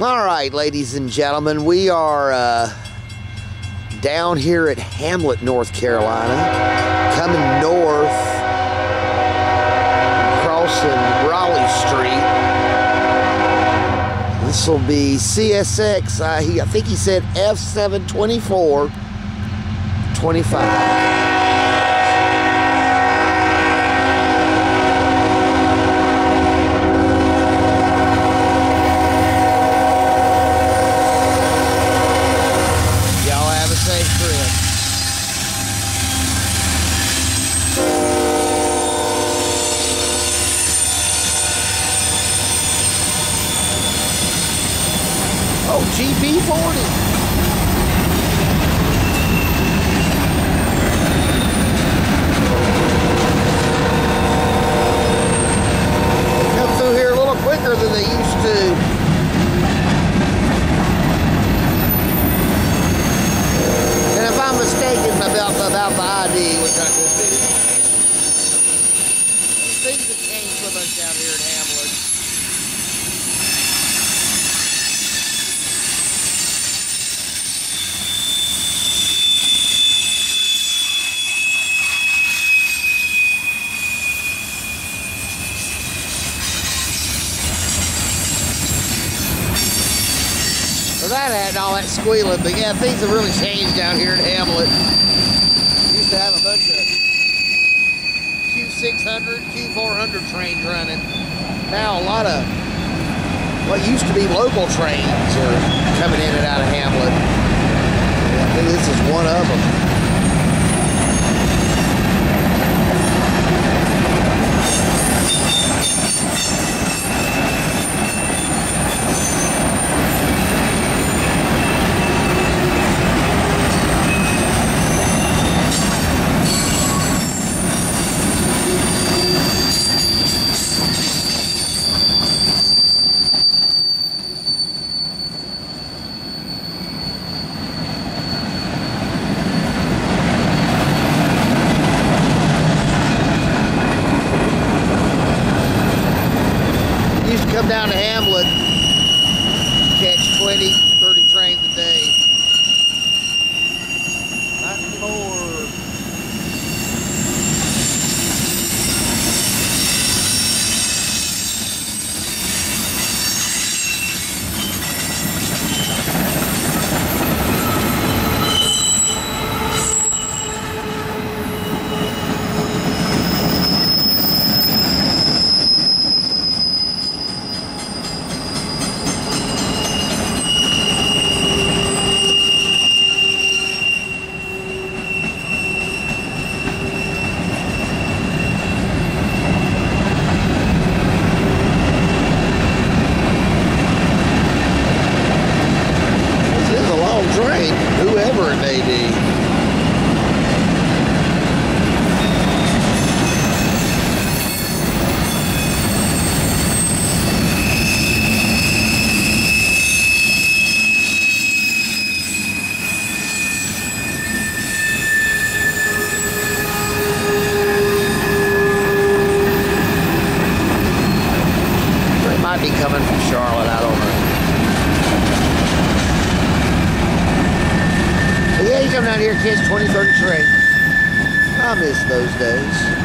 All right, ladies and gentlemen, we are uh, down here at Hamlet, North Carolina, coming north, crossing Raleigh Street. This will be CSX. Uh, he, I think he said F724 25. Could be, things have changed so much down here in Hamlet. So that all that squealing, but yeah, things have really changed down here in Hamlet. Used to have a bunch of Q600, Q400 trains running. Now a lot of what used to be local trains are coming in and out of Hamlet. I think this is one of them. Down to Hamlet, catch 20, 30 trains a day. Not anymore. This is a long train, whoever You come here, kids, 20, 30 train. I miss those days.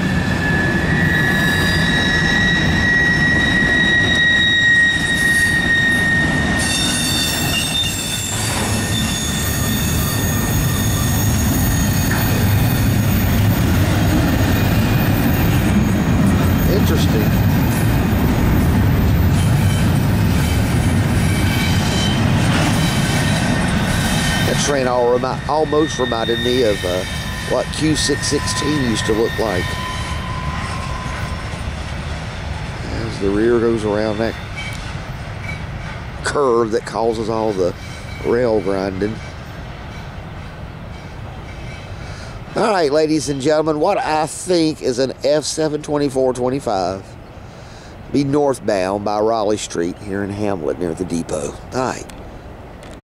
Interesting. That train all remi- almost reminded me of uh, what Q616 used to look like. As the rear goes around that curve that causes all the rail grinding. All right, ladies and gentlemen, what I think is an F72425 be northbound by Raleigh Street here in Hamlet near the depot. All right.